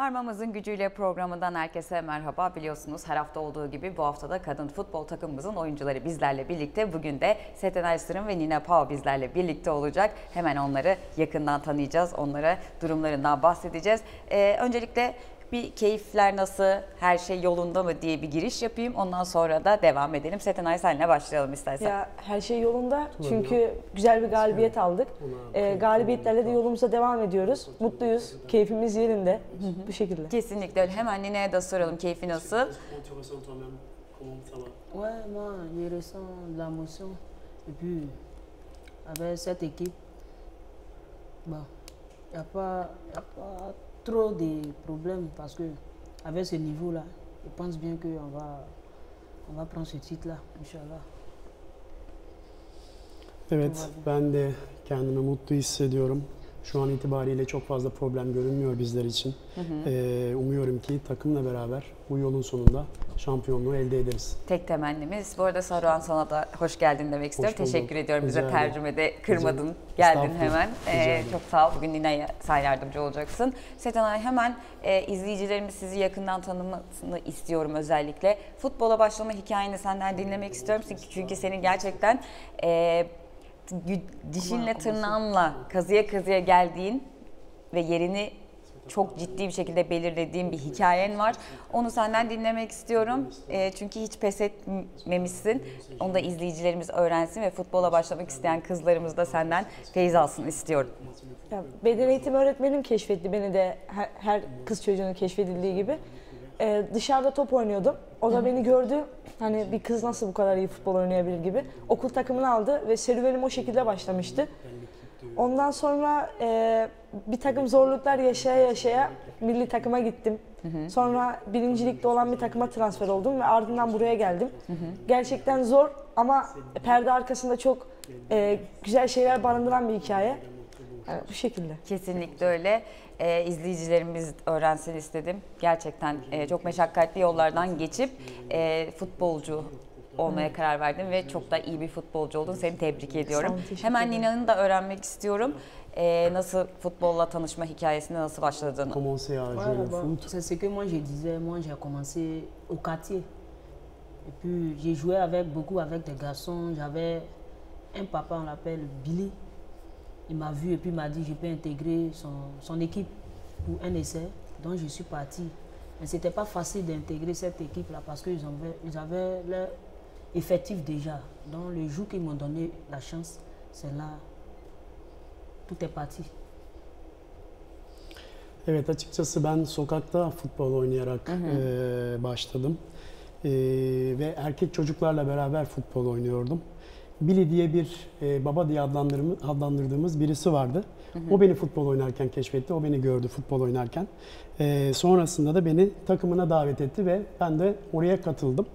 Armamızın gücüyle programından herkese merhaba. Biliyorsunuz her hafta olduğu gibi bu haftada kadın futbol takımımızın oyuncuları bizlerle birlikte. Bugün de Seten Aysır'ın ve Nina Pau bizlerle birlikte olacak. Hemen onları yakından tanıyacağız. Onlara durumlarından bahsedeceğiz. Ee, öncelikle bir keyifler nasıl, her şey yolunda mı diye bir giriş yapayım. Ondan sonra da devam edelim. Setenay senle başlayalım istersen. Ya her şey yolunda çünkü güzel bir galibiyet aldık. Ee, galibiyetlerle de yolumuza devam ediyoruz. Mutluyuz, keyfimiz yerinde bu şekilde. Kesinlikle öyle. Hemen Nina'ya da soralım keyfi nasıl? Ouais, moi, je ressens de l'émotion. Et puis, avec cette équipe, bon, il n'y a, pas- y a pas trop de problèmes parce que, avec ce niveau-là, je pense bien qu'on va, on va prendre ce titre-là, Inch'Allah. Evet, ben de kendimi mutlu hissediyorum. Şu an itibariyle çok fazla problem görünmüyor bizler için. Ee, umuyorum ki takımla beraber bu yolun sonunda şampiyonluğu elde ederiz. Tek temennimiz. Bu arada Saruhan sana da hoş geldin demek istiyorum. Teşekkür ediyorum bize Rica ederim. tercümede kırmadın. ederim. Geldin hemen. Rica Ee, çok sağ ol. Bugün Nina'ya sen yardımcı olacaksın. Setenay hemen e, izleyicilerimiz sizi yakından tanımasını istiyorum özellikle. Futbola başlama hikayeni senden dinlemek istiyorum. Çünkü- Çünkü senin gerçekten e, dişinle tırnağınla kazıya kazıya geldiğin ve yerini çok ciddi bir şekilde belirlediğin bir hikayen var. Onu senden dinlemek istiyorum. E, çünkü hiç pes etmemişsin. Onu da izleyicilerimiz öğrensin ve futbola başlamak isteyen kızlarımız da senden feyiz alsın istiyorum. Ya, beden eğitimi öğretmenim keşfetti beni de her, her kız çocuğunun keşfedildiği gibi. Ee, dışarıda top oynuyordum. O da beni gördü. Hani bir kız nasıl bu kadar iyi futbol oynayabilir gibi. Okul takımını aldı ve serüvenim o şekilde başlamıştı. Ondan sonra e, bir takım zorluklar yaşaya yaşaya milli takıma gittim. Sonra birincilikte olan bir takıma transfer oldum ve ardından buraya geldim. Gerçekten zor ama perde arkasında çok e, güzel şeyler barındıran bir hikaye. Yani bu şekilde. Kesinlikle öyle. Ee, izleyicilerimiz öğrensin istedim. Gerçekten e, çok meşakkatli yollardan geçip e, futbolcu olmaya karar verdin ve çok da iyi bir futbolcu oldun. Seni tebrik ediyorum. Hemen. Nina'nın da öğrenmek istiyorum. Ee, nasıl futbolla tanışma hikayesinde nasıl başladığını. Commencer à jouer bon, foot. c'est ce que moi je disais. Moi, j'ai commencé au quartier. Et puis, j'ai joué avec beaucoup avec des garçons. J'avais un papa, on l'appelle Billy. Il m'a vu et puis il m'a dit je peux intégrer son, son équipe pour un essai. Donc, je suis parti. Mais ce n'était pas facile d'intégrer cette équipe-là parce qu'ils avaient, ils avaient leur effectif déjà. Donc, le jour qu'ils m'ont donné la chance, c'est là, tout est parti. Evet açıkçası ben sokakta futbol oynayarak eee, başladım. Eee, ve erkek çocuklarla beraber futbol oynuyordum. Billy diye bir eee, baba diye adlandırdığımız birisi vardı. O beni futbol oynarken keşfetti. O beni gördü futbol oynarken. Eee, sonrasında da beni takımına davet etti ve ben de oraya katıldım.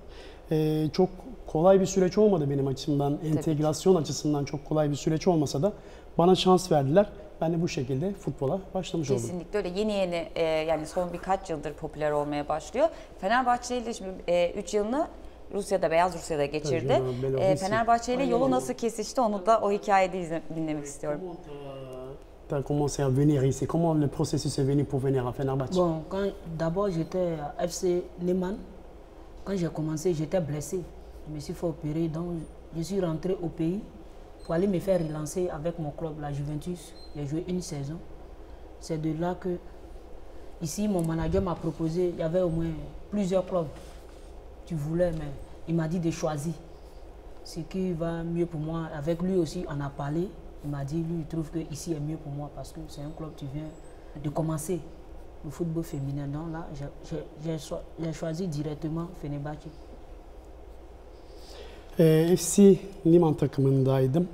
Eee, çok kolay bir süreç olmadı benim açımdan. Entegrasyon açısından çok kolay bir süreç olmasa da bana şans verdiler. Ben de bu şekilde futbola başlamış oldum. Kesinlikle öyle. Yeni yeni e, yani son birkaç yıldır popüler olmaya başlıyor. Fenerbahçe ile şimdi 3 yılını Rusya'da, Beyaz Rusya'da geçirdi. E, Fenerbahçe ile yolu nasıl kesişti onu da o hikayede izle- dinlemek istiyorum. Tu as commencé à venir ici. Comment le processus est venu pour venir à Fenerbahçe Bon, quand d'abord j'étais à FC Neyman, quand j'ai commencé, j'étais blessé. Je me suis fait opérer, donc je suis rentré au pays pour aller me faire relancer avec mon club, la Juventus. J'ai joué une saison. C'est de là que, ici, mon manager m'a proposé, il y avait au moins plusieurs clubs. Tu voulais, mais il m'a dit de choisir ce qui va mieux pour moi. Avec lui aussi, on a parlé. Il m'a dit, lui, il trouve que ici est mieux pour moi parce que c'est un club, tu viens de commencer le football féminin. Donc là, j'ai- j'ai- j'ai cho- j'ai choisi directement Fenerbahçe. Ee, FC Liman takımındaydım.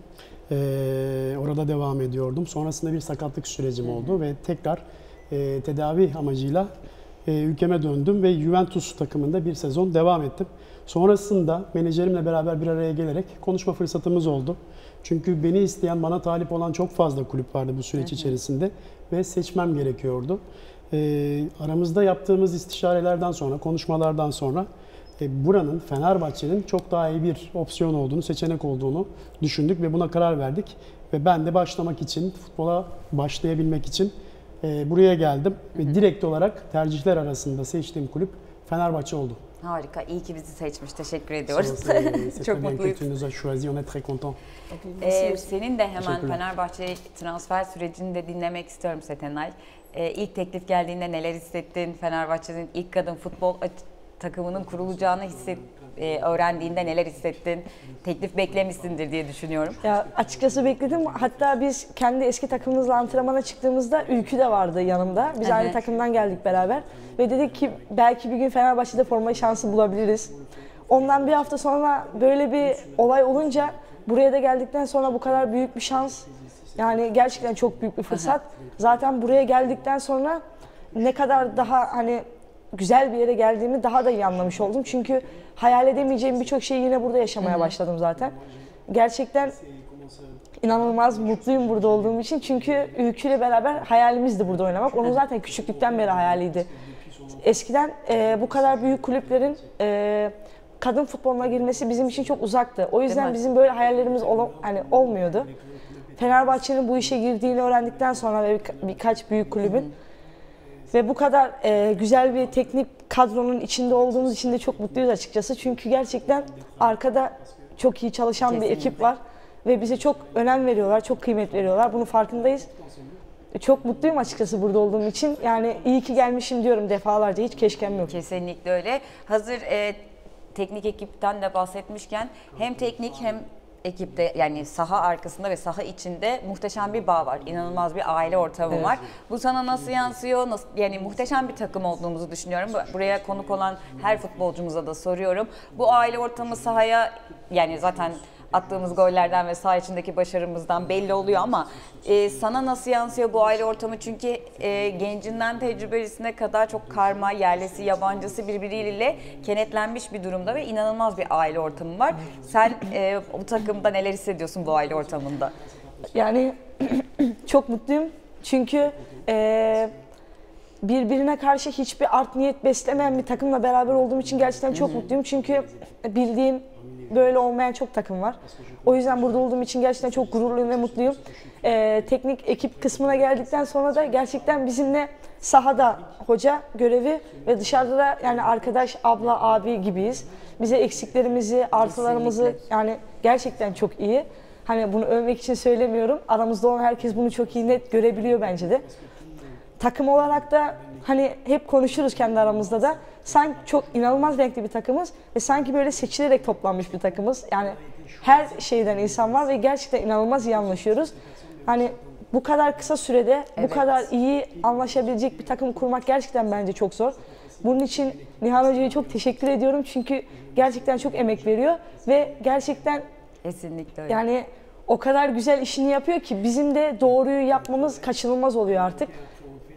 Ee, orada devam ediyordum. Sonrasında bir sakatlık sürecim oldu ve tekrar e, tedavi amacıyla e, ülkeme döndüm ve Juventus takımında bir sezon devam ettim. Sonrasında menajerimle beraber bir araya gelerek konuşma fırsatımız oldu. Çünkü beni isteyen, bana talip olan çok fazla kulüp vardı bu süreç içerisinde ve seçmem gerekiyordu. Ee, aramızda yaptığımız istişarelerden sonra, konuşmalardan sonra e, buranın Fenerbahçe'nin çok daha iyi bir opsiyon olduğunu, seçenek olduğunu düşündük ve buna karar verdik. Ve ben de başlamak için, futbola başlayabilmek için e, buraya geldim ve direkt olarak tercihler arasında seçtiğim kulüp Fenerbahçe oldu. Harika. İyi ki bizi seçmiş. Teşekkür ediyoruz. Çok mutluyuz. tu nous as choisi, on est très content. Ee, senin de hemen. Fenerbahçe transfer sürecini de dinlemek istiyorum Setenay. Ee, ilk teklif geldiğinde neler hissettin? Fenerbahçe'nin ilk kadın futbol takımının kurulacağını hisset, e, öğrendiğinde neler hissettin? Teklif beklemişsindir diye düşünüyorum. Ya açıkçası bekledim. Hatta biz kendi eski takımımızla antrenmana çıktığımızda Ülkü de vardı yanımda. Biz aynı Evet. takımdan geldik beraber. Ve dedik ki belki bir gün Fenerbahçe'de forma şansı bulabiliriz. Ondan bir hafta sonra böyle bir olay olunca buraya da geldikten sonra bu kadar büyük bir şans. Yani gerçekten çok büyük bir fırsat. Zaten buraya geldikten sonra ne kadar daha hani güzel bir yere geldiğimi daha da iyi anlamış oldum. Çünkü hayal edemeyeceğim birçok şeyi yine burada yaşamaya başladım zaten. Gerçekten inanılmaz mutluyum burada olduğum için. Çünkü Ülkü ile beraber hayalimizdi burada oynamak. Onun zaten küçüklükten beri hayaliydi. Eskiden e, bu kadar büyük kulüplerin e, kadın futboluna girmesi bizim için çok uzaktı. O yüzden bizim böyle hayallerimiz ol- hani olmuyordu. Fenerbahçe'nin bu işe girdiğini öğrendikten sonra ve birka- birkaç büyük kulübün ve bu kadar e, güzel bir teknik kadronun içinde olduğumuz için de çok mutluyuz açıkçası. Çünkü gerçekten arkada çok iyi çalışan bir Kesinlikle. ekip var ve bize çok önem veriyorlar, çok kıymet veriyorlar. Bunun farkındayız. Çok mutluyum açıkçası burada olduğum için. Yani iyi ki gelmişim diyorum defalarca. Hiç keşkem yok. Kesinlikle öyle. Hazır e, teknik ekipten de bahsetmişken hem teknik hem ekipte yani saha arkasında ve saha içinde muhteşem bir bağ var. İnanılmaz bir aile ortamı var. Bu sana nasıl yansıyor? Nasıl, yani muhteşem bir takım olduğumuzu düşünüyorum. Bu- Buraya konuk olan her futbolcumuza da soruyorum. Bu aile ortamı sahaya yani zaten attığımız gollerden ve saha içindeki başarımızdan belli oluyor ama e, sana nasıl yansıyor bu aile ortamı? Çünkü e, gencinden tecrübelisine kadar çok karma, yerlisi, yabancısı birbiriyle kenetlenmiş bir durumda ve inanılmaz bir aile ortamı var. Sen e, bu takımda neler hissediyorsun bu aile ortamında? Yani çok mutluyum. Çünkü eee, birbirine karşı hiçbir art niyet beslemeyen bir takımla beraber olduğum için gerçekten çok mutluyum. Çünkü bildiğim böyle olmayan çok takım var. O yüzden burada olduğum için gerçekten çok gururluyum ve mutluyum. Eee, teknik ekip kısmına geldikten sonra da gerçekten bizimle sahada hoca görevi ve dışarıda da yani arkadaş, abla, abi gibiyiz. Bize eksiklerimizi, artılarımızı Kesinlikle. yani gerçekten çok iyi. Hani bunu övmek için söylemiyorum. Aramızda olan herkes bunu çok iyi net görebiliyor bence de. Takım olarak da hani hep konuşuruz kendi aramızda da. Sanki çok inanılmaz renkli bir takımız ve sanki böyle seçilerek toplanmış bir takımız. Yani her şeyden insan var ve gerçekten inanılmaz iyi anlaşıyoruz. Hani bu kadar kısa sürede Evet. bu kadar iyi anlaşabilecek bir takım kurmak gerçekten bence çok zor. Bunun için Nihan Hoca'ya çok teşekkür ediyorum çünkü gerçekten çok emek veriyor ve gerçekten Kesinlikle öyle. yani o kadar güzel işini yapıyor ki bizim de doğruyu yapmamız kaçınılmaz oluyor artık.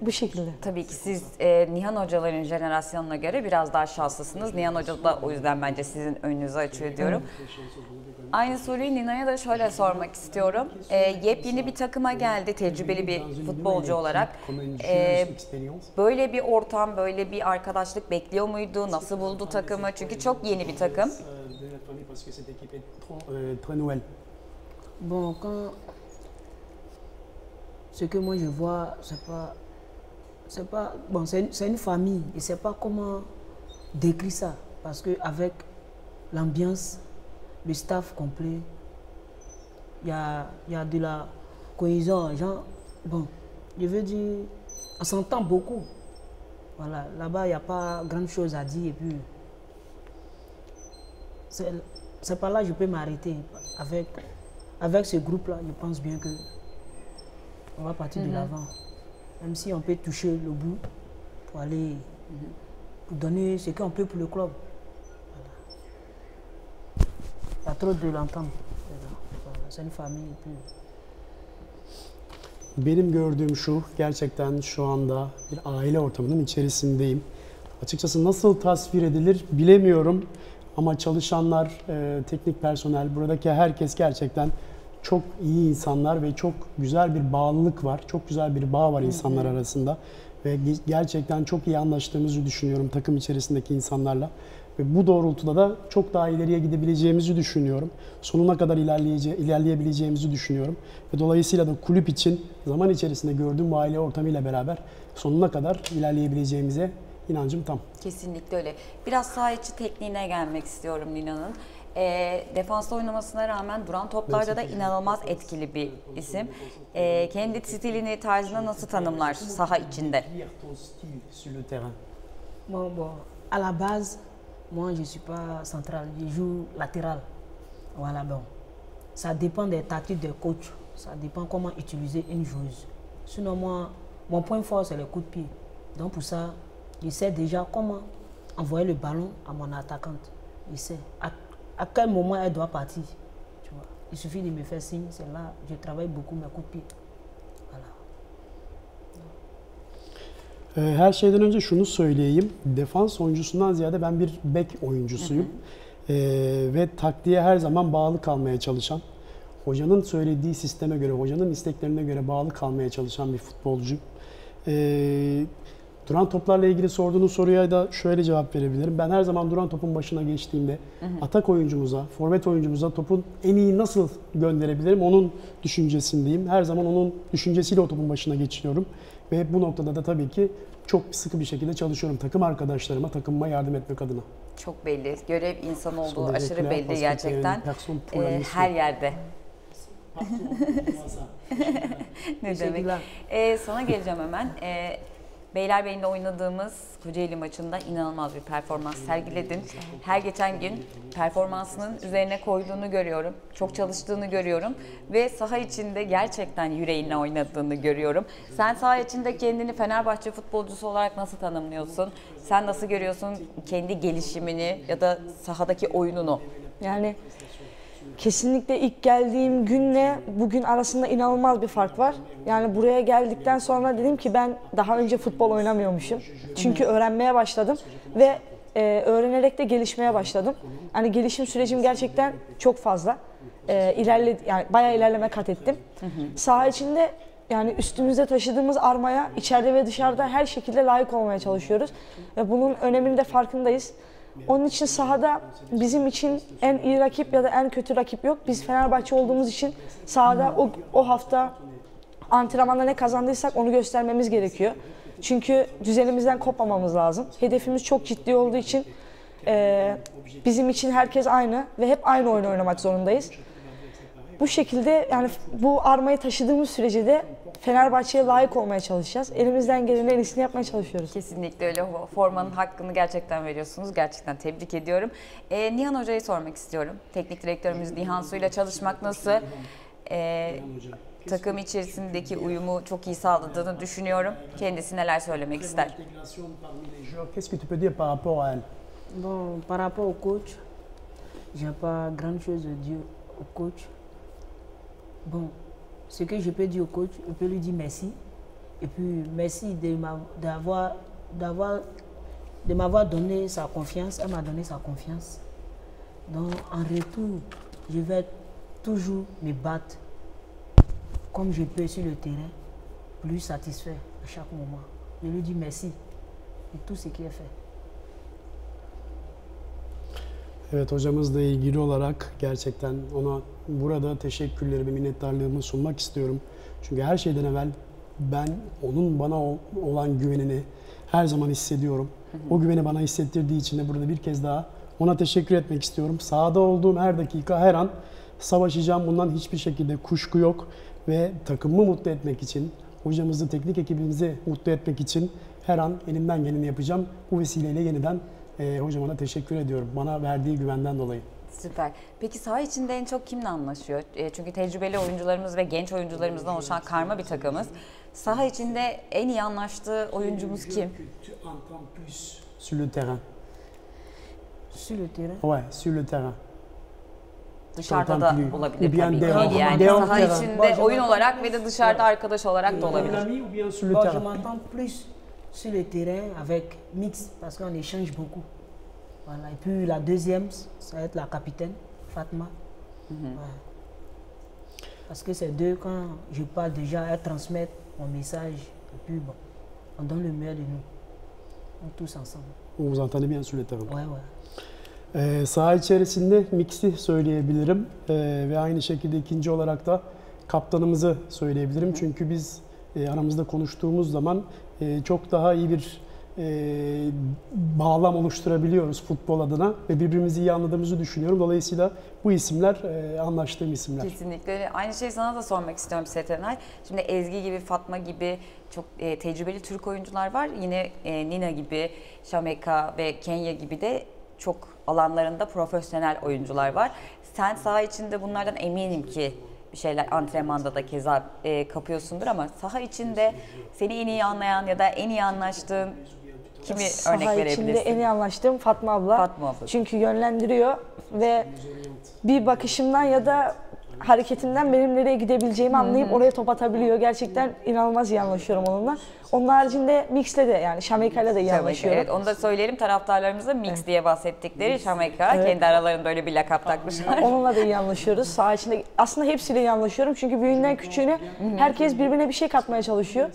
Bu şekilde. Tabii ki siz e, Nihan hocaların jenerasyonuna göre biraz daha şanslısınız. Nihan hoca da o yüzden bence sizin önünüzü açıyor diyorum. Aynı soruyu Nina'ya da şöyle sormak istiyorum. E, yepyeni bir takıma geldi tecrübeli bir futbolcu olarak. E, böyle bir ortam, böyle bir arkadaşlık bekliyor muydu? Nasıl buldu takımı? Çünkü çok yeni bir takım. Bon, quand ce que moi je vois, c'est pas, c'est pas, bon, c'est une, une famille et c'est pas comment décrire ça parce que avec l'ambiance, le staff complet, il y a, y a de la cohésion, genre, bon, je veux dire, on s'entend beaucoup. Voilà, là-bas il n'y a pas grand chose à dire et puis c'est pas là que je peux m'arrêter. Avec, avec ce groupe-là, je pense bien que on va partir de l'avant. Même si on peut toucher le bout pour aller, pour donner ce qu'on peut pour le club. Voilà. Pas trop de l'entendre. Voilà, C'est une famille. Benim gördüğüm şu, gerçekten şu anda bir aile ortamının içerisindeyim. Açıkçası nasıl tasvir edilir bilemiyorum ama çalışanlar, e, teknik personel, buradaki herkes gerçekten çok iyi insanlar ve çok güzel bir bağlılık var. Çok güzel bir bağ var insanlar arasında ve ge- gerçekten çok iyi anlaştığımızı düşünüyorum takım içerisindeki insanlarla. Ve bu doğrultuda da çok daha ileriye gidebileceğimizi düşünüyorum. Sonuna kadar ilerleyece ilerleyebileceğimizi düşünüyorum. Ve dolayısıyla da kulüp için zaman içerisinde gördüğüm aile ortamıyla beraber sonuna kadar ilerleyebileceğimize inancım tam. Kesinlikle öyle. Biraz saha içi tekniğine gelmek istiyorum Lina'nın. E, defansta oynamasına rağmen duran toplarda da inanılmaz etkili bir isim. E, kendi stilini, tarzını nasıl tanımlar saha içinde? Bon, bon, à la base, moi je suis pas central, je joue latéral. Voilà, bon. Ça dépend des tactiques des coachs, ça dépend comment utiliser une joueuse. Sinon, moi, mon point fort, c'est le coup de pied. Donc, pour ça, je sais déjà comment envoyer le ballon à mon attaquante. Je sais à, à quel moment elle doit partir. Tu vois. Il suffit de me faire signe, c'est là, je travaille beaucoup mes pied. Voilà. Ee, Her şeyden önce şunu söyleyeyim. Defans oyuncusundan ziyade ben bir bek oyuncusuyum. Ee, ve taktiğe her zaman bağlı kalmaya çalışan, hocanın söylediği sisteme göre, hocanın isteklerine göre bağlı kalmaya çalışan bir futbolcuyum. Ee, duran toplarla ilgili sorduğunuz soruya da şöyle cevap verebilirim. Ben her zaman duran topun başına geçtiğimde atak oyuncumuza, forvet oyuncumuza topun en iyi nasıl gönderebilirim onun düşüncesindeyim. Her zaman onun düşüncesiyle o topun başına geçiyorum. Ve bu noktada da tabii ki çok sıkı bir şekilde çalışıyorum takım arkadaşlarıma, takımıma yardım etmek adına. Çok belli. Görev insan olduğu aşırı belli gerçekten. E, mission. her yerde. ne demek? Ee, sana geleceğim hemen. Ee, Beylerbeyi'nde oynadığımız Kocaeli maçında inanılmaz bir performans sergiledin. Her geçen gün performansının üzerine koyduğunu görüyorum. Çok çalıştığını görüyorum. Ve saha içinde gerçekten yüreğinle oynadığını görüyorum. Sen saha içinde kendini Fenerbahçe futbolcusu olarak nasıl tanımlıyorsun? Sen nasıl görüyorsun kendi gelişimini ya da sahadaki oyununu? Yani kesinlikle ilk geldiğim günle bugün arasında inanılmaz bir fark var. Yani buraya geldikten sonra dedim ki ben daha önce futbol oynamıyormuşum. Çünkü öğrenmeye başladım ve e, öğrenerek de gelişmeye başladım. Hani gelişim sürecim gerçekten çok fazla. E, ilerledi yani bayağı ilerleme kat ettim. Saha içinde yani üstümüzde taşıdığımız armaya içeride ve dışarıda her şekilde layık olmaya çalışıyoruz. Ve bunun öneminin de farkındayız. Onun için sahada bizim için en iyi rakip ya da en kötü rakip yok. Biz Fenerbahçe olduğumuz için sahada o, o hafta antrenmanda ne kazandıysak onu göstermemiz gerekiyor. Çünkü düzenimizden kopmamamız lazım. Hedefimiz çok ciddi olduğu için eee, bizim için herkes aynı ve hep aynı oyun oynamak zorundayız. Bu şekilde yani bu armayı taşıdığımız sürece de Fenerbahçe'ye layık olmaya çalışacağız. Elimizden gelenin en iyisini yapmaya çalışıyoruz. Kesinlikle öyle. Formanın hakkını gerçekten veriyorsunuz. Gerçekten tebrik ediyorum. Ee, Nihan Hoca'yı sormak istiyorum. Teknik direktörümüz Nihan Su ile çalışmak nasıl? Ee, takım içerisindeki uyumu çok iyi sağladığını düşünüyorum. Kendisi neler söylemek ister? Qu'est-ce que tu peux dire par rapport à elle Bon, par rapport au coach, j'ai pas grand chose à dire au coach. Bon, ce que je peux dire au coach, je peux lui dire merci. Et puis merci de m'avoir donné sa confiance. Elle m'a donné sa confiance. Donc en retour, je vais toujours me battre comme je peux sur le terrain, plus satisfait à chaque moment. Je lui dis merci de tout ce qui est fait. Evet hocamızla ilgili olarak gerçekten ona burada teşekkürlerimi, minnettarlığımı sunmak istiyorum. Çünkü her şeyden evvel ben onun bana ol- olan güvenini her zaman hissediyorum. O güveni bana hissettirdiği için de burada bir kez daha ona teşekkür etmek istiyorum. Sahada olduğum her dakika, her an savaşacağım. Bundan hiçbir şekilde kuşku yok ve takımımı mutlu etmek için, hocamızı, teknik ekibimizi mutlu etmek için her an elimden geleni yapacağım. Bu vesileyle yeniden e, hocama teşekkür ediyorum. Bana verdiği güvenden dolayı. Süper. Peki saha içinde en çok kimle anlaşıyor? E, çünkü tecrübeli oyuncularımız ve genç oyuncularımızdan oluşan karma bir takımız. Saha içinde en iyi anlaştığı oyuncumuz kim? Sur le terrain. Sur le terrain, Ouais, sur le terrain. Dışarıda da olabilir bien tabii ki. Yani Dehors saha içinde oyun olarak ve de dışarıda arkadaş olarak da olabilir. sur le terrain sur le terrain avec Mix parce qu'on échange beaucoup. Voilà. Et puis la deuxième, ça va être la capitaine, Fatma. Ouais. Parce que ces deux, quand je parle déjà, elles transmettent mon message. Et puis bon, on donne le meilleur de nous. Donc, tous ensemble. On vous entendait bien sur le terrain. Ouais, ouais. Ee, saha içerisinde mix'i söyleyebilirim Ee, ve aynı şekilde ikinci olarak da kaptanımızı söyleyebilirim. Çünkü biz e, aramızda konuştuğumuz zaman çok daha iyi bir e, bağlam oluşturabiliyoruz futbol adına ve birbirimizi iyi anladığımızı düşünüyorum. Dolayısıyla bu isimler e, anlaştığım isimler. Kesinlikle. Aynı şeyi sana da sormak istiyorum Setenay. Şimdi Ezgi gibi, Fatma gibi çok e, tecrübeli Türk oyuncular var. Yine Nina gibi, Şameka ve Kenya gibi de çok alanlarında profesyonel oyuncular var. Sen saha içinde bunlardan eminim ki şeyler antrenmanda da keza e, kapıyorsundur ama saha içinde seni en iyi anlayan ya da en iyi anlaştığın kimi Saha örnek içinde verebilirsin? en iyi anlaştığım Fatma abla. Fatma abla. Çünkü yönlendiriyor ve bir bakışımdan ya da hareketinden benim nereye gidebileceğimi anlayıp oraya top atabiliyor. Gerçekten inanılmaz iyi anlaşıyorum onunla. Onun haricinde Mix'le de yani Şameka'yla da iyi anlaşıyorum. Evet, onu da söyleyelim taraftarlarımıza mix diye bahsettikleri Şameka. Evet. Kendi aralarında öyle bir lakap takmışlar. Onunla da iyi anlaşıyoruz. Saha içinde aslında hepsiyle iyi anlaşıyorum. Çünkü büyüğünden küçüğüne herkes birbirine bir şey katmaya çalışıyor.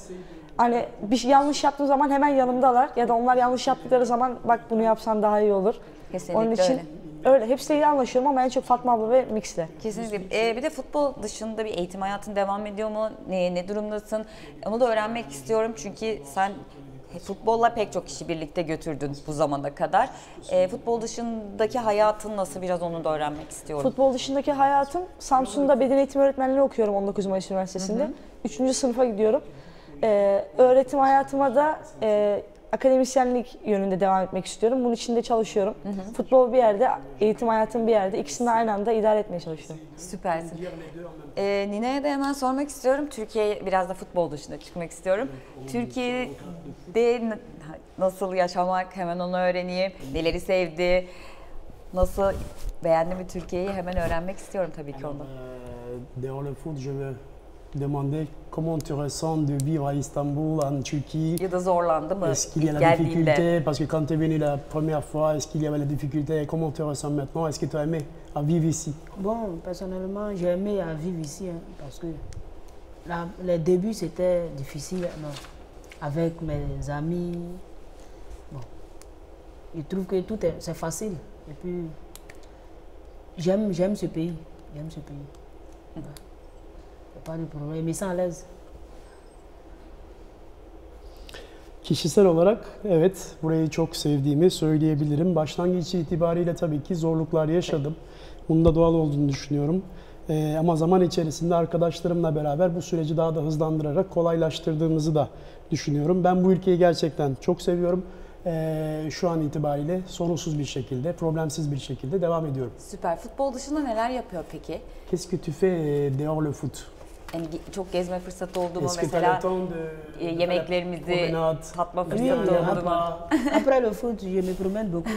Hani bir şey yanlış yaptığı zaman hemen yanımdalar ya da onlar yanlış yaptıkları zaman bak bunu yapsan daha iyi olur. Kesinlikle Onun için öyle. Öyle. Hepsiyle iyi anlaşıyorum ama en çok Fatma abla ve Mix'le. Kesinlikle. Ee, bir de futbol dışında bir eğitim hayatın devam ediyor mu? Ne, ne durumdasın? Onu da öğrenmek istiyorum çünkü sen futbolla pek çok kişi birlikte götürdün bu zamana kadar. Ee, futbol dışındaki hayatın nasıl biraz onu da öğrenmek istiyorum. Futbol dışındaki hayatım Samsun'da beden eğitimi öğretmenliği okuyorum 19 Mayıs Üniversitesi'nde. Üçüncü sınıfa gidiyorum. Ee, öğretim hayatıma da e, akademisyenlik yönünde devam etmek istiyorum. Bunun için de çalışıyorum. Futbol bir yerde, eğitim hayatım bir yerde. İkisini de aynı anda idare etmeye çalışıyorum. Süpersin. Ee, Nine'ye de hemen sormak istiyorum. Türkiye'ye biraz da futbol dışında çıkmak istiyorum. Türkiye'de nasıl yaşamak hemen onu öğreneyim. Neleri sevdi? Nasıl beğendi mi Türkiye'yi hemen öğrenmek istiyorum tabii ki ondan. Dehors le foot, je me demandais comment tu ressens de vivre à Istanbul, en Turquie. Est-ce qu'il y a la difficulté Parce que quand tu es venu la première fois, est-ce qu'il y avait la difficulté Comment tu ressens maintenant Est-ce que tu as aimé à vivre ici Bon, personnellement, j'ai aimé à vivre ici hein, parce que la- les débuts c'était difficile non, avec mes amis. Bon, je trouve que tout est c'est facile et puis j'aime j'aime ce pays, j'aime ce pays. Ouais. Pas de problème, je me sens à l'aise. Kişisel olarak evet burayı çok sevdiğimi söyleyebilirim. Başlangıç itibariyle tabii ki zorluklar yaşadım. Bunun da doğal olduğunu düşünüyorum. Ee, ama zaman içerisinde arkadaşlarımla beraber bu süreci daha da hızlandırarak kolaylaştırdığımızı da düşünüyorum. Ben bu ülkeyi gerçekten çok seviyorum. Ee, şu an itibariyle sorunsuz bir şekilde, problemsiz bir şekilde devam ediyorum. Süper. Futbol dışında neler yapıyor peki? Qu'est-ce que tu fais euh, dehors le foot Yani çok gezme fırsatı oldu mu Est-ce que tu as mesela? le temps de, yemeklerimizi tatma Oui, fırsatı le oldu mu? repas. Après le foot, je me promène beaucoup.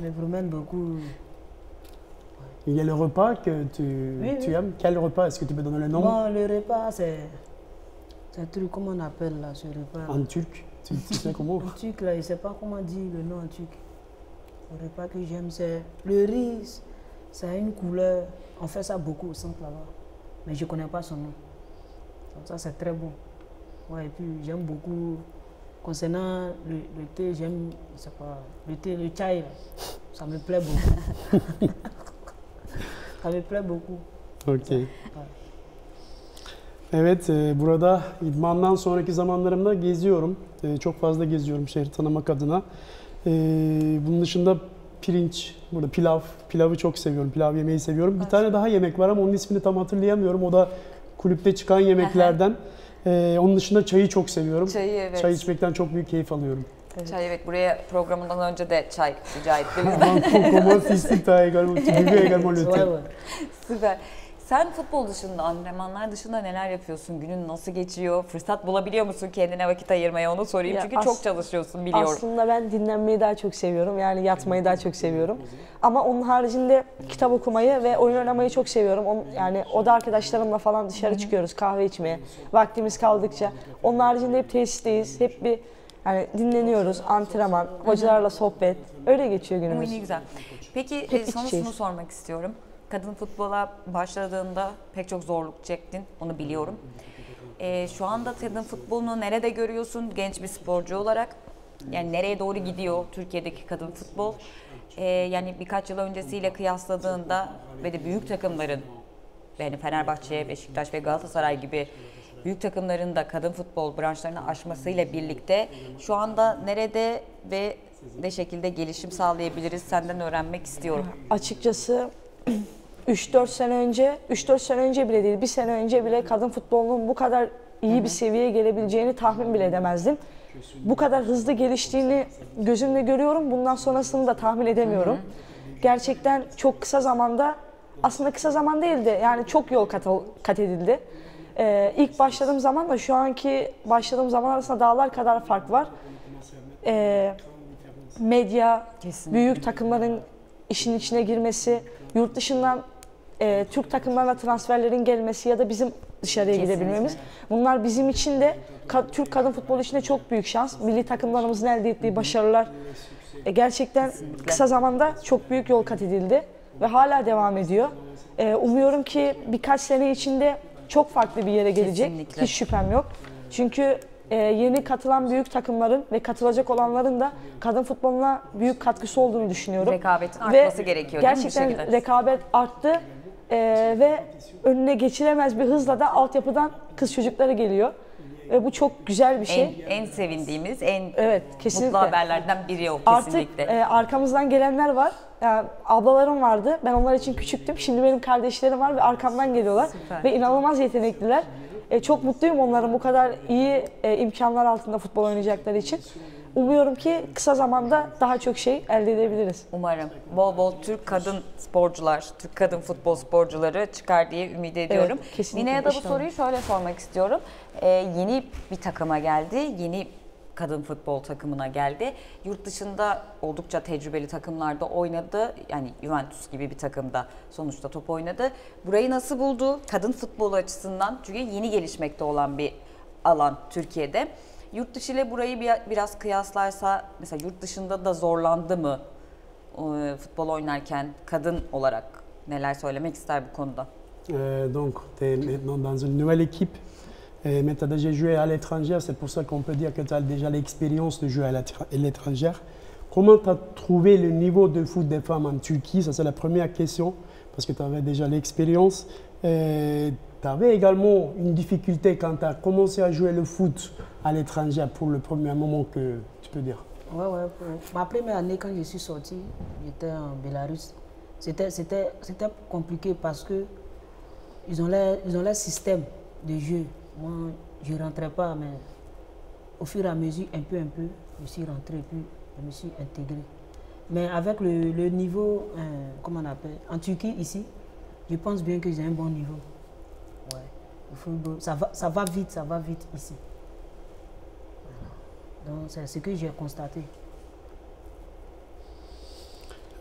je me promène beaucoup. Il y a le repas que tu, Oui, tu oui. aimes. Quel repas Est-ce que tu peux donner le nom? Bon, le repas, c'est. C'est un truc, comment on appelle là ce repas? En turc Tu, tu sais comment? En turc, là, je ne sais pas comment dire le nom en turc. Le repas que j'aime, c'est. Le riz, ça a une couleur. On fait ça beaucoup au centre là-bas. Mais je ne connais pas son nom. Donc, ça, c'est très bon. Ouais, et puis j'aime beaucoup. Concernant le, le thé, j'aime. Je sais pas. Le thé, le chai, ça me plaît beaucoup. ça me plaît beaucoup. Okey. Evet, e, burada idmandan sonraki zamanlarımda geziyorum. E, çok fazla geziyorum şehri tanımak adına. E, bunun dışında pirinç, burada pilav, pilavı çok seviyorum. Pilav yemeyi seviyorum. Bir tane daha yemek var ama onun ismini tam hatırlayamıyorum. O da kulüpte çıkan yemeklerden. E, onun dışında çayı çok seviyorum. Çayı evet. Çay içmekten çok büyük keyif alıyorum. Çay evet buraya programından önce de çay rica etti bizden. Le Ouais, thé. ouais. Süper. Sen futbol dışında, antrenmanlar dışında neler yapıyorsun? Günün nasıl geçiyor? Fırsat bulabiliyor musun kendine vakit ayırmaya? Onu sorayım Ya çünkü as- çok çalışıyorsun biliyorum. Aslında ben dinlenmeyi daha çok seviyorum. Yani yatmayı daha çok seviyorum. Ama onun haricinde kitap okumayı ve oyun oynamayı çok seviyorum. Onun, yani oda arkadaşlarımla falan dışarı çıkıyoruz kahve içmeye. Vaktimiz kaldıkça. Onun haricinde hep tesisteyiz. Hep bir yani dinleniyoruz, antrenman, hocalarla sohbet. Öyle geçiyor Uy, günümüz. ne güzel. Peki Hep e, içeyiz. şunu sormak istiyorum. Kadın futbola başladığında pek çok zorluk çektin, onu biliyorum. E, şu anda kadın futbolunu nerede görüyorsun genç bir sporcu olarak? Yani nereye doğru gidiyor Türkiye'deki kadın futbol? Ee, yani birkaç yıl öncesiyle kıyasladığında ve de büyük takımların yani Fenerbahçe, Beşiktaş ve Galatasaray gibi büyük takımların da kadın futbol branşlarını aşmasıyla birlikte şu anda nerede ve ne şekilde gelişim sağlayabiliriz senden öğrenmek istiyorum. Açıkçası 3-4 sene önce, 3-4 sene önce bile değil, bir sene önce bile kadın futbolunun bu kadar iyi bir seviyeye gelebileceğini tahmin bile edemezdim. Bu kadar hızlı geliştiğini gözümle görüyorum. Bundan sonrasını da tahmin edemiyorum. Gerçekten çok kısa zamanda, aslında kısa zaman değil de yani çok yol kat, kat edildi. Ee, ilk başladığım zamanla şu anki başladığım zaman arasında dağlar kadar fark var. Ee, medya, Kesinlikle. büyük takımların işin içine girmesi, yurt dışından e, Türk takımlarına transferlerin gelmesi ya da bizim dışarıya Kesinlikle. gidebilmemiz. Bunlar bizim için de ka- Türk kadın futbolu için de çok büyük şans. Milli takımlarımızın elde ettiği başarılar e, gerçekten kısa zamanda çok büyük yol kat edildi ve hala devam ediyor. E, umuyorum ki birkaç sene içinde çok farklı bir yere gelecek. Kesinlikle. Hiç şüphem yok. Çünkü e, yeni katılan büyük takımların ve katılacak olanların da kadın futboluna büyük katkısı olduğunu düşünüyorum. Rekabetin Ve artması gerekiyor değil mi Gerçekten rekabet arttı e, ve önüne geçilemez bir hızla da altyapıdan kız çocukları geliyor. Ve bu çok güzel bir şey. En, en sevindiğimiz, en Evet, kesinlikle. mutlu haberlerden biri o Artık kesinlikle. e, arkamızdan gelenler var. Yani ablalarım vardı. Ben onlar için küçüktüm. Şimdi benim kardeşlerim var ve arkamdan geliyorlar. Süper. Ve inanılmaz yetenekliler. E, çok mutluyum onların bu kadar iyi e, imkanlar altında futbol oynayacakları için. Umuyorum ki kısa zamanda daha çok şey elde edebiliriz. Umarım bol bol Türk kadın sporcular, Türk kadın futbol sporcuları çıkar diye ümit ediyorum. kesinlikle. Nine'ye da bu soruyu şöyle sormak istiyorum. Ee, yeni bir takıma geldi, yeni kadın futbol takımına geldi. Yurt dışında oldukça tecrübeli takımlarda oynadı. Yani Juventus gibi bir takımda sonuçta top oynadı. Burayı nasıl buldu? Kadın futbolu açısından çünkü yeni gelişmekte olan bir alan Türkiye'de. Euh, donc, tu es maintenant dans une nouvelle équipe. Euh, mais tu as déjà joué à l'étranger, c'est pour ça qu'on peut dire que tu as déjà l'expérience de jouer à l'étra- à l'étranger. Comment tu as trouvé le niveau de foot des femmes en Turquie? Ça, c'est la première question, parce que tu avais déjà l'expérience. Tu avais également une difficulté quand tu as commencé à jouer le foot à l'étranger pour le premier moment que tu peux dire. Ouais. pour- Ma première année, quand je suis sorti, j'étais en Bélarus. C'était, compliqué parce que ils ont, leur, ils ont leur système de jeu. Moi, je ne rentrais pas, mais au fur et à mesure, un peu, un peu, je suis rentré, puis je me suis intégré. Mais avec le, le niveau, euh, comment on appelle, en Turquie, ici, je pense bien que j'ai un bon niveau. Ouais. Le football, ça va, ça va vite, ça va vite ici. Voilà. Donc, c'est ce que j'ai constaté.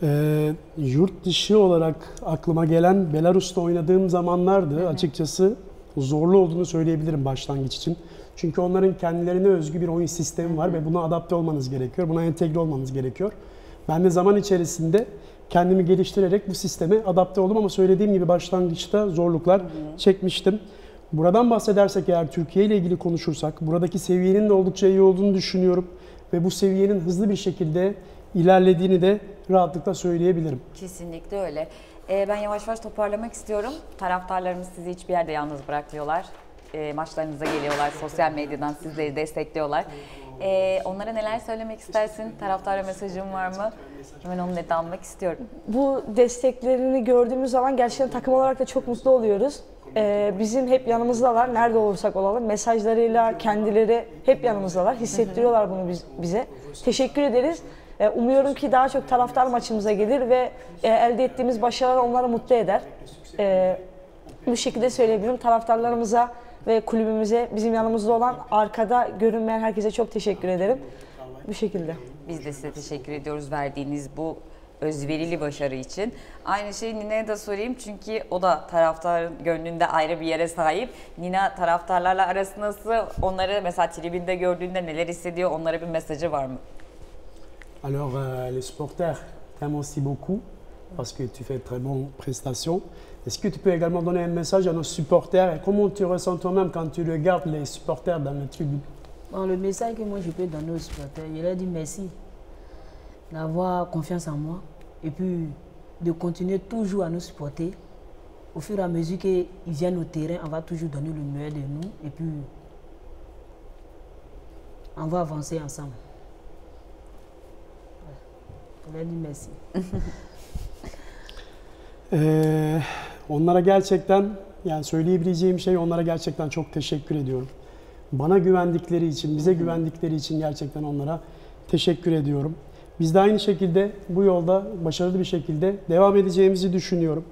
Ee, yurt dışı olarak aklıma gelen Belarus'ta oynadığım zamanlardı. Açıkçası zorlu olduğunu söyleyebilirim başlangıç için. Çünkü onların kendilerine özgü bir oyun sistemi var ve buna adapte olmanız gerekiyor. Buna entegre olmanız gerekiyor. Ben de zaman içerisinde kendimi geliştirerek bu sisteme adapte oldum ama söylediğim gibi başlangıçta zorluklar çekmiştim. Buradan bahsedersek eğer Türkiye ile ilgili konuşursak buradaki seviyenin de oldukça iyi olduğunu düşünüyorum ve bu seviyenin hızlı bir şekilde ilerlediğini de rahatlıkla söyleyebilirim. Kesinlikle öyle. Ee, ben yavaş yavaş toparlamak istiyorum. Taraftarlarımız sizi hiçbir yerde yalnız bırakmıyorlar. Ee, maçlarınıza geliyorlar, sosyal medyadan sizleri destekliyorlar. Ee, onlara neler söylemek istersin? Taraftara mesajın var mı? Hemen onu net almak istiyorum. Bu desteklerini gördüğümüz zaman gerçekten takım olarak da çok mutlu oluyoruz. Ee, bizim hep yanımızdalar. Nerede olursak olalım. Mesajlarıyla kendileri hep yanımızdalar. Hissettiriyorlar bunu biz- bize. Teşekkür ederiz. Ee, umuyorum ki daha çok taraftar maçımıza gelir ve e, elde ettiğimiz başarılar onları mutlu eder. Ee, bu şekilde söyleyebilirim. Taraftarlarımıza ve kulübümüze, bizim yanımızda olan arkada görünmeyen herkese çok teşekkür ederim. Bu şekilde. Biz de size teşekkür ediyoruz verdiğiniz bu özverili başarı için. Aynı şeyi Nine'ye de sorayım çünkü o da taraftarın gönlünde ayrı bir yere sahip. Nina taraftarlarla arası nasıl? Onları mesela tribünde gördüğünde neler hissediyor? Onlara bir mesajı var mı? Alors, euh, les supporters t'aiment aussi beaucoup parce que tu fais de très bonnes prestations. Est-ce que tu peux également donner un message à nos supporters et comment tu ressens toi-même quand tu regardes les supporters dans le tribune Bon, le message que moi je peux donner aux supporters, je leur dis merci d'avoir confiance en moi et puis de continuer toujours à nous supporter. Au fur et à mesure qu'ils viennent au terrain, on va toujours donner le meilleur de nous et puis on va avancer ensemble. Voilà. Je leur dis merci. Ee, onlara gerçekten yani söyleyebileceğim şey onlara gerçekten çok teşekkür ediyorum. Bana güvendikleri için, bize güvendikleri için gerçekten onlara teşekkür ediyorum. Biz de aynı şekilde bu yolda başarılı bir şekilde devam edeceğimizi düşünüyorum.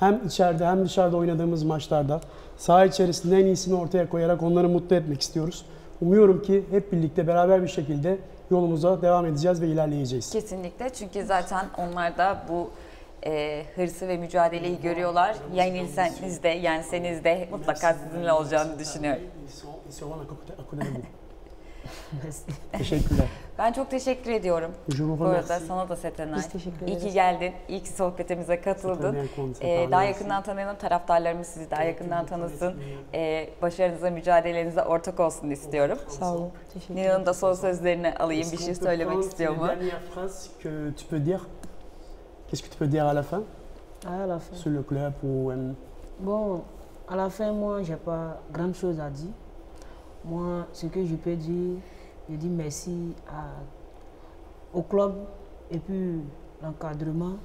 Hem içeride hem dışarıda oynadığımız maçlarda saha içerisinde en iyisini ortaya koyarak onları mutlu etmek istiyoruz. Umuyorum ki hep birlikte beraber bir şekilde yolumuza devam edeceğiz ve ilerleyeceğiz. Kesinlikle çünkü zaten onlar da bu e, hırsı ve mücadeleyi görüyorlar. Yenilseniz de yenseniz de mutlaka sizinle olacağını düşünüyorum. Merci. Teşekkürler. Ben çok teşekkür ediyorum. Vous Bu arada remercie. sana da Setenay. Biz teşekkür İyi ki ederiz. geldin, iyi ki sohbetimize katıldın. Ee, daha yakından tanıyalım, taraftarlarımız sizi daha yakından tanısın. Ee, başarınıza, mücadelenize ortak olsun istiyorum. Sağ olun. Teşekkür ederim. Nilan'ın da son sözlerini alayım, bir şey söylemek istiyor mu? Dernière phrase que tu peux dire. Qu'est-ce que tu peux dire à la fin À la fin. sur le club ou euh, Bon, à la fin, moi, j'ai pas grand chose à dire. Moi, ce que je peux dire, je dis merci à, au club et puis l'encadrement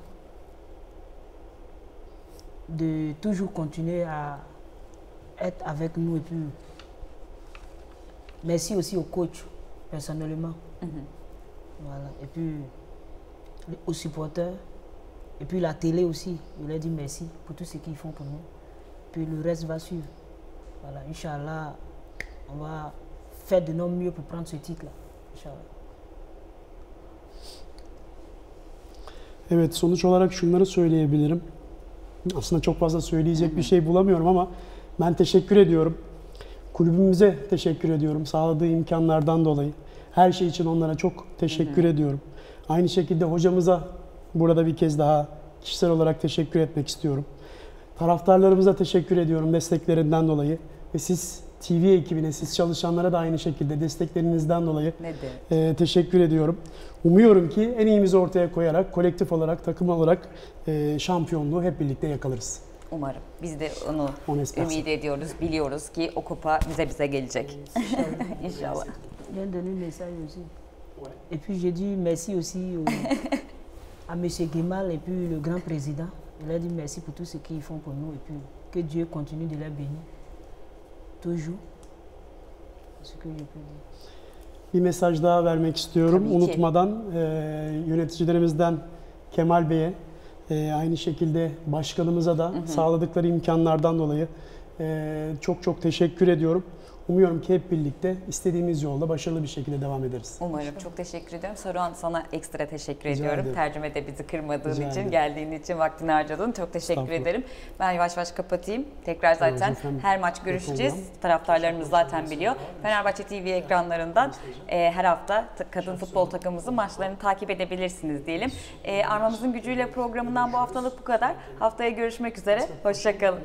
de toujours continuer à être avec nous et puis merci aussi au coach personnellement. Mhm. Voilà. Et puis aux supporters. Et puis la télé aussi. Je leur dis merci pour tout ce qu'ils font pour nous. Puis le reste va suivre. Voilà. Inch'Allah, on va faire de notre mieux pour prendre ce titre-là. Evet sonuç olarak şunları söyleyebilirim. Aslında çok fazla söyleyecek bir şey bulamıyorum ama ben teşekkür ediyorum. Kulübümüze teşekkür ediyorum sağladığı imkanlardan dolayı. Her şey için onlara çok teşekkür ediyorum. Aynı şekilde hocamıza burada bir kez daha kişisel olarak teşekkür etmek istiyorum. Taraftarlarımıza teşekkür ediyorum desteklerinden dolayı. Ve siz TV ekibine, siz çalışanlara da aynı şekilde desteklerinizden dolayı ee, teşekkür ediyorum. Umuyorum ki en iyimizi ortaya koyarak, kolektif olarak, takım olarak e, şampiyonluğu hep birlikte yakalarız. Umarım. Biz de onu On espère ça. ümit ediyoruz, biliyoruz ki o kupa bize bize gelecek. İnşallah. Donné un message aussi. Et puis j'ai dit merci aussi au- à M. Guémal et puis le grand président. Je leur dis merci pour tout ce qu'ils font pour nous et puis que Dieu continue de les bénir. Toujours. Ce que je peux dire. Bir mesaj daha vermek istiyorum. Tabii ki. Unutmadan e, yöneticilerimizden Kemal Bey'e, e, aynı şekilde başkanımıza da sağladıkları imkanlardan dolayı e, çok çok teşekkür ediyorum. Umuyorum ki hep birlikte istediğimiz yolda başarılı bir şekilde devam ederiz. Umarım. Çok teşekkür ediyorum. Saruhan sana ekstra teşekkür Rica ediyorum. ederim. Tercümede bizi kırmadığın Rica için, ederim. geldiğin için, vaktini harcadın. Çok teşekkür ederim. Ben yavaş yavaş kapatayım. Tekrar Tamam, zaten efendim. her maç görüşeceğiz. Taraftarlarımız zaten biliyor. Fenerbahçe TV ekranlarından e, her hafta kadın futbol takımımızın maçlarını takip edebilirsiniz diyelim. E, Armamızın gücüyle programından bu haftalık bu kadar. Haftaya görüşmek üzere. Hoşçakalın.